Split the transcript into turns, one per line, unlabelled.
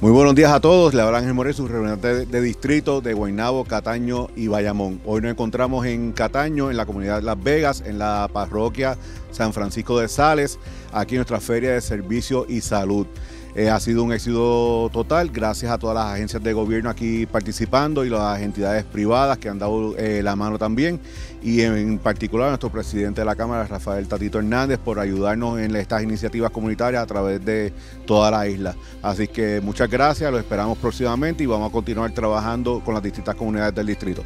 Muy buenos días a todos, le habla Ángel Moreno, su representante de, distrito de Guaynabo, Cataño y Bayamón. Hoy nos encontramos en Cataño, en la comunidad Las Vegas, en la parroquia San Francisco de Sales, aquí en nuestra feria de servicio y salud. Eh, ha sido un éxito total, gracias a todas las agencias de gobierno aquí participando y las entidades privadas que han dado eh, la mano también. Y en particular a nuestro presidente de la Cámara, Rafael Tatito Hernández, por ayudarnos en estas iniciativas comunitarias a través de toda la isla. Así que muchas gracias, lo esperamos próximamente y vamos a continuar trabajando con las distintas comunidades del distrito.